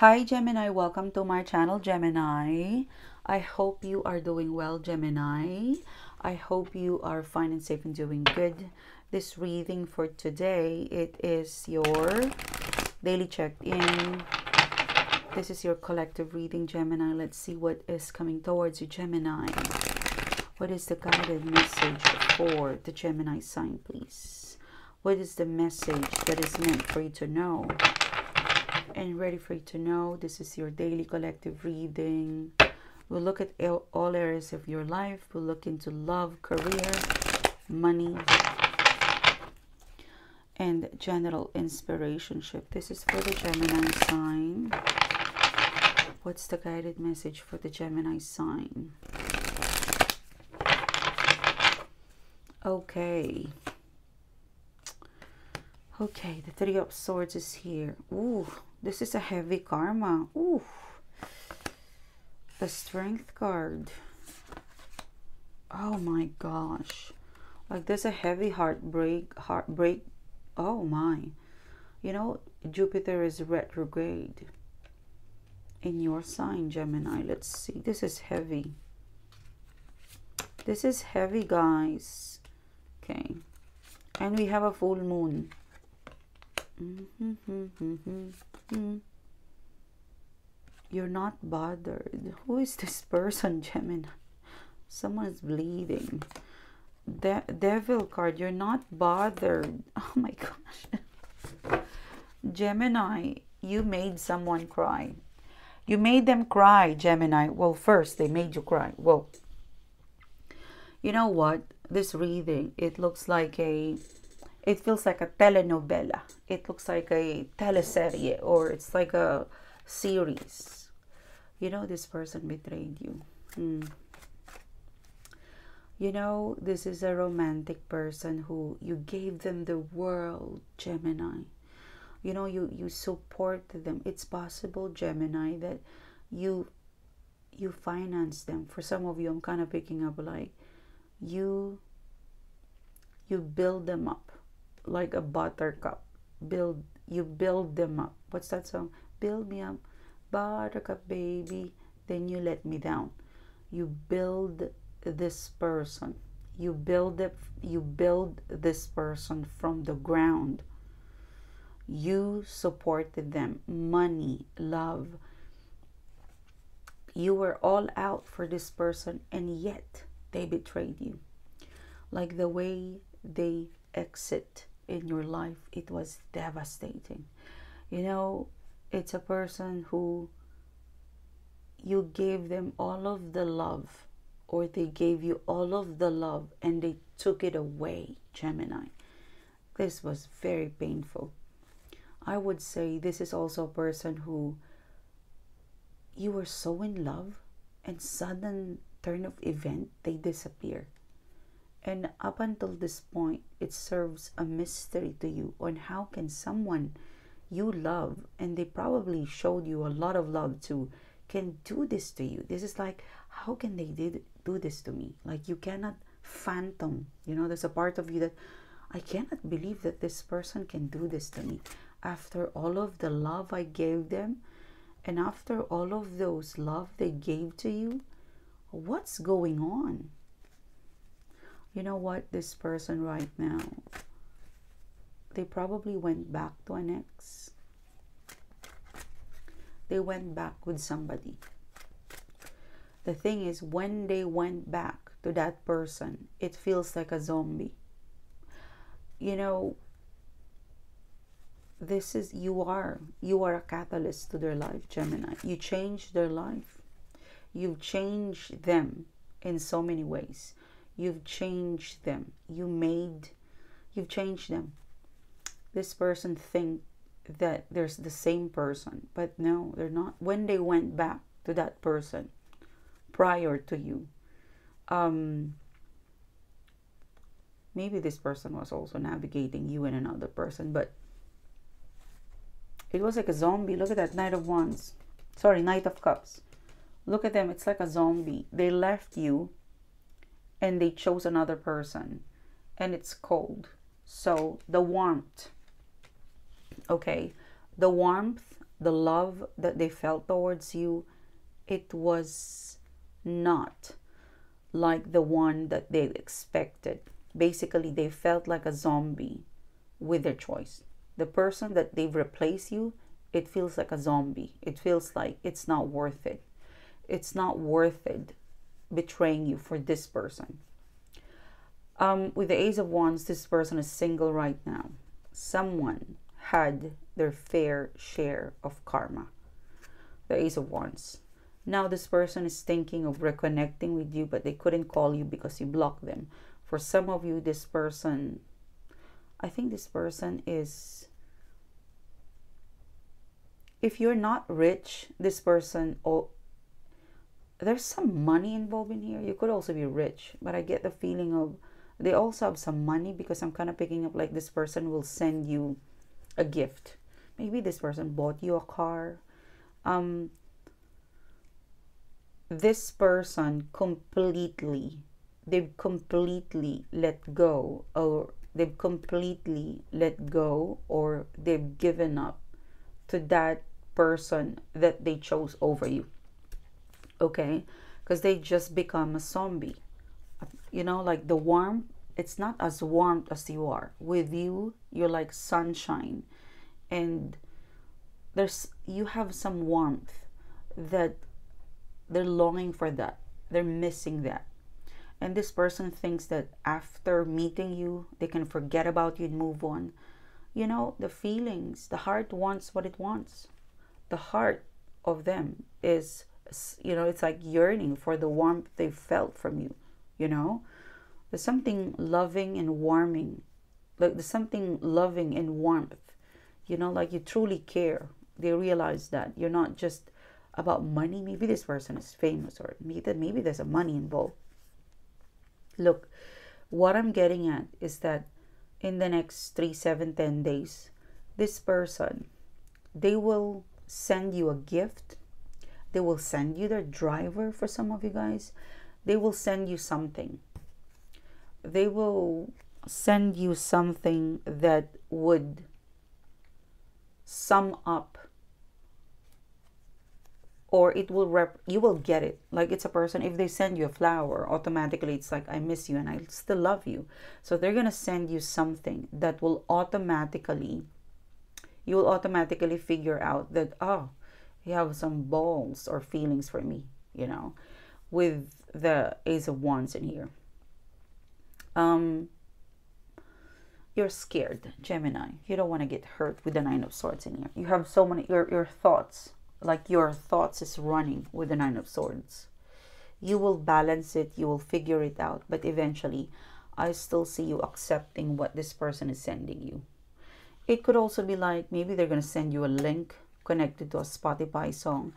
Hi Gemini, welcome to my channel Gemini. I hope you are doing well Gemini. I hope you are fine and safe and doing good. This reading for today, it is your daily check-in. This is your collective reading Gemini. Let's see what is coming towards you Gemini. What is the guided message for the Gemini sign please? What is the message that is meant for you to know? And ready for you to know. This is your daily collective reading. We'll look at all areas of your life. We'll look into love career money and general inspirationship. This is for the gemini sign. What's the guided message for the gemini sign? Okay okay the three of swords is here Ooh, this is a heavy karma. Ooh. The strength card. Oh my gosh. Like there's a heavy heartbreak. Heartbreak. Oh my. You know, Jupiter is retrograde. In your sign, Gemini. Let's see. This is heavy. This is heavy, guys. Okay. And we have a full moon. Mm -hmm, mm -hmm, Mm. Mm-hmm, mm-hmm, mm-hmm, you're not bothered. Who is this person, Gemini? Someone's bleeding. De devil card, you're not bothered. Oh my gosh. Gemini, you made someone cry. You made them cry, Gemini. Well, first, they made you cry. Well, you know what? This reading, it looks like a it feels like a telenovela. It looks like a teleserie or it's like a series. You know, this person betrayed you. Hmm. You know, this is a romantic person who you gave them the world, Gemini. You know, you, you support them. It's possible, Gemini, that you you finance them. For some of you, I'm kind of picking up like you you build them up like a buttercup. Build you build them up. What's that song? Build me up, buttercup baby. Then you let me down. You build this person. You build it. You build this person from the ground. You supported them. Money, love. You were all out for this person, and yet they betrayed you. Like the way they exit in your life, it was devastating. You know, it's a person who you gave them all of the love, or they gave you all of the love and they took it away, Gemini. This was very painful. I would say this is also a person who you were so in love and sudden turn of event they disappear and up until this point, it serves a mystery to you on how can someone you love and they probably showed you a lot of love too can do this to you. This is like, how can they did do this to me? Like you cannot phantom. You know, there's a part of you that I cannot believe that this person can do this to me. After all of the love I gave them, and after all of those love they gave to you, what's going on? You know what, this person right now, they probably went back to an ex. They went back with somebody. The thing is, when they went back to that person, it feels like a zombie. You know, this is, you are, you are a catalyst to their life, Gemini. You change their life. You've changed them in so many ways You've changed them. You made, you've changed them. This person think that there's the same person, but no, they're not. When they went back to that person prior to you, um, maybe this person was also navigating you and another person, but it was like a zombie. Look at that Knight of Wands. Sorry, Knight of Cups. Look at them. It's like a zombie. They left you and they chose another person and it's cold so the warmth okay the warmth the love that they felt towards you, it was not like the one that they expected. Basically, they felt like a zombie with their choice. The person that they've replaced you, it feels like a zombie. It feels like it's not worth it. It's not worth it betraying you for this person. Um, with the Ace of Wands, this person is single right now. Someone had their fair share of karma. The Ace of Wands. Now this person is thinking of reconnecting with you, but they couldn't call you because you blocked them. For some of you, this person, I think this person is, if you're not rich, this person, there's some money involved in here. You could also be rich, but I get the feeling of they also have some money because I'm kind of picking up like this person will send you a gift. Maybe this person bought you a car. Um, this person completely, they've completely let go or they've completely let go or they've given up to that person that they chose over you. Okay? Because they just become a zombie. You know like the warmth it's not as warm as you are. With you you're like sunshine. And there's you have some warmth that they're longing for that. They're missing that. And this person thinks that after meeting you they can forget about you and move on. You know the feelings the heart wants what it wants. The heart of them is you know it's like yearning for the warmth they felt from you you know? There's something loving and warming like there's something loving and warmth you know like you truly care. They realize that you're not just about money. Maybe this person is famous or maybe maybe there's a money involved. Look what i'm getting at is that in the next three seven ten days this person they will send you a gift they will send you their driver for some of you guys. They will send you something. They will send you something that would sum up or it will rep you will get it. Like it's a person if they send you a flower automatically it's like i miss you and i still love you. So they're going to send you something that will automatically you will automatically figure out that oh you have some balls or feelings for me you know with the Ace of Wands in here. Um, you're scared, Gemini. You don't want to get hurt with the Nine of Swords in here. You have so many, your, your thoughts, like your thoughts is running with the Nine of Swords. You will balance it, you will figure it out, but eventually, I still see you accepting what this person is sending you. It could also be like maybe they're going to send you a link connected to a Spotify song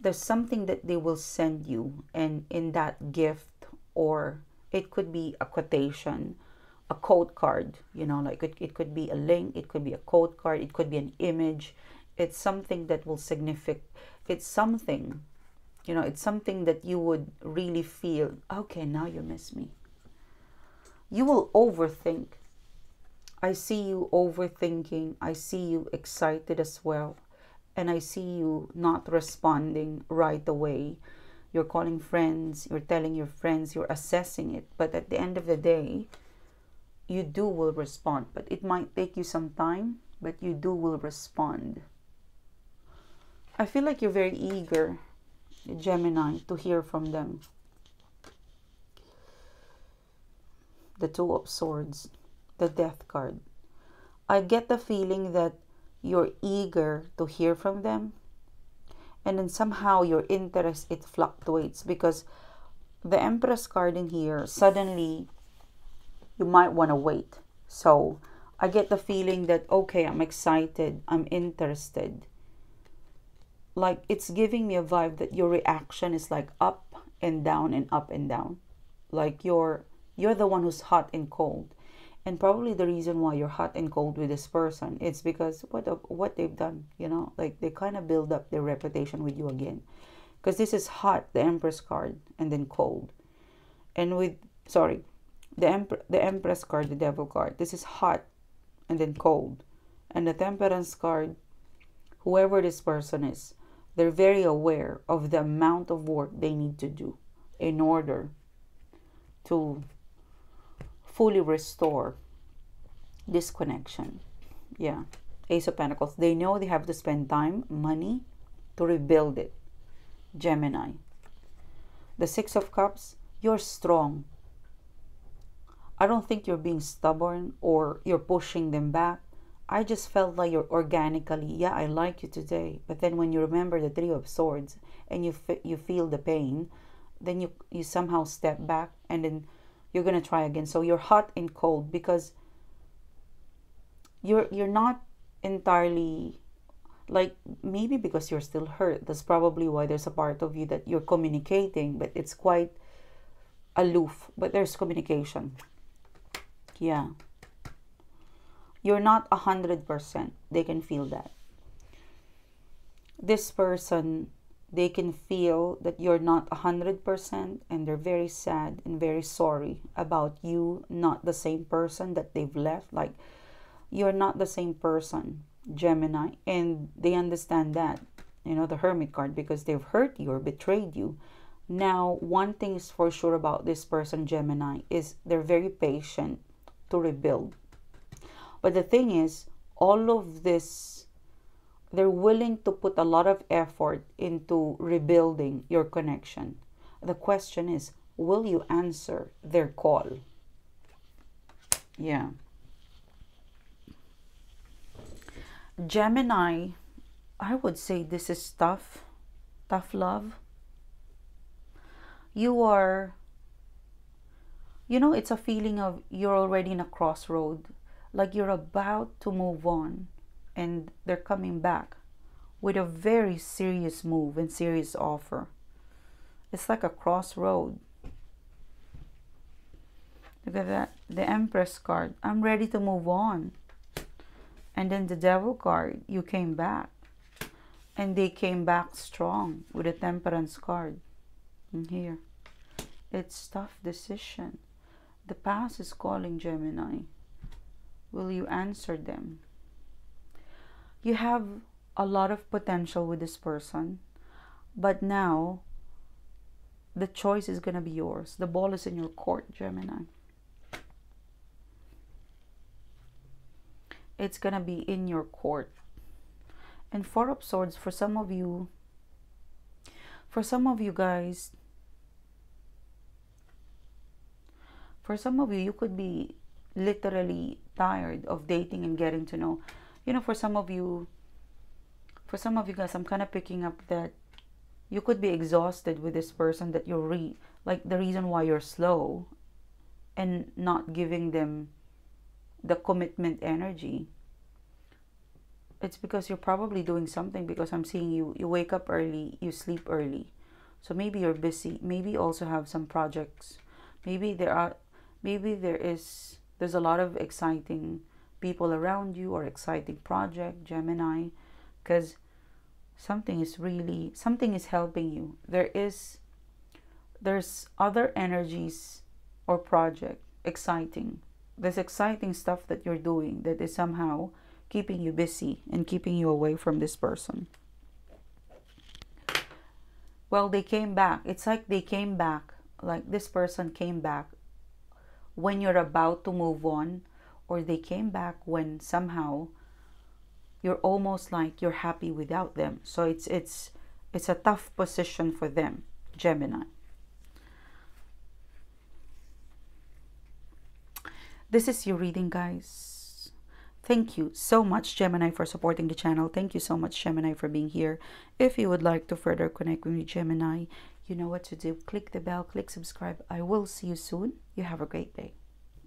there's something that they will send you and in that gift or it could be a quotation a code card you know like it, it could be a link it could be a code card it could be an image. It's something that will signify it's something you know it's something that you would really feel okay now you miss me. You will overthink. I see you overthinking. I see you excited as well and I see you not responding right away. You're calling friends, you're telling your friends, you're assessing it. But at the end of the day, you do will respond. But it might take you some time, but you do will respond. I feel like you're very eager, Gemini, to hear from them. The Two of Swords, the Death card. I get the feeling that you're eager to hear from them and then somehow your interest it fluctuates because the empress card in here suddenly you might want to wait. So i get the feeling that okay i'm excited i'm interested. Like it's giving me a vibe that your reaction is like up and down and up and down. Like you're you're the one who's hot and cold and probably the reason why you're hot and cold with this person it's because what what they've done you know? Like they kind of build up their reputation with you again. Because this is hot the empress card and then cold. And with sorry the emperor the empress card the devil card this is hot and then cold. And the temperance card whoever this person is, they're very aware of the amount of work they need to do in order to fully restore this connection. Yeah. Ace of Pentacles. They know they have to spend time, money to rebuild it. Gemini. The Six of Cups. You're strong. I don't think you're being stubborn or you're pushing them back. I just felt like you're organically, yeah, I like you today. But then when you remember the Three of Swords and you you feel the pain, then you you somehow step back and then you're gonna try again. So you're hot and cold because you're you're not entirely like maybe because you're still hurt. That's probably why there's a part of you that you're communicating, but it's quite aloof. But there's communication. Yeah. You're not a hundred percent. They can feel that. This person they can feel that you're not a 100% and they're very sad and very sorry about you not the same person that they've left. Like you're not the same person gemini. And they understand that you know the hermit card because they've hurt you or betrayed you. Now one thing is for sure about this person gemini is they're very patient to rebuild. But the thing is all of this they're willing to put a lot of effort into rebuilding your connection. The question is, will you answer their call? Yeah. Gemini, I would say this is tough, tough love. You are, you know, it's a feeling of you're already in a crossroad, like you're about to move on and they're coming back with a very serious move and serious offer. It's like a crossroad. Look at that. The Empress card. I'm ready to move on. And then the Devil card. You came back. And they came back strong with the Temperance card. And here. It's tough decision. The past is calling Gemini. Will you answer them? You have a lot of potential with this person, but now the choice is going to be yours. The ball is in your court, Gemini. It's going to be in your court. And Four of Swords, for some of you, for some of you guys, for some of you, you could be literally tired of dating and getting to know you know, for some of you, for some of you guys, I'm kind of picking up that you could be exhausted with this person that you're re like the reason why you're slow and not giving them the commitment energy. It's because you're probably doing something because i'm seeing you you wake up early you sleep early. So maybe you're busy maybe you also have some projects. Maybe there are maybe there is there's a lot of exciting people around you or exciting project gemini because something is really something is helping you. There is there's other energies or project exciting. There's exciting stuff that you're doing that is somehow keeping you busy and keeping you away from this person. Well they came back. It's like they came back like this person came back. When you're about to move on or they came back when somehow you're almost like you're happy without them. So it's it's it's a tough position for them gemini. This is your reading guys. Thank you so much gemini for supporting the channel. Thank you so much gemini for being here. If you would like to further connect with me gemini you know what to do. Click the bell click subscribe. I will see you soon. You have a great day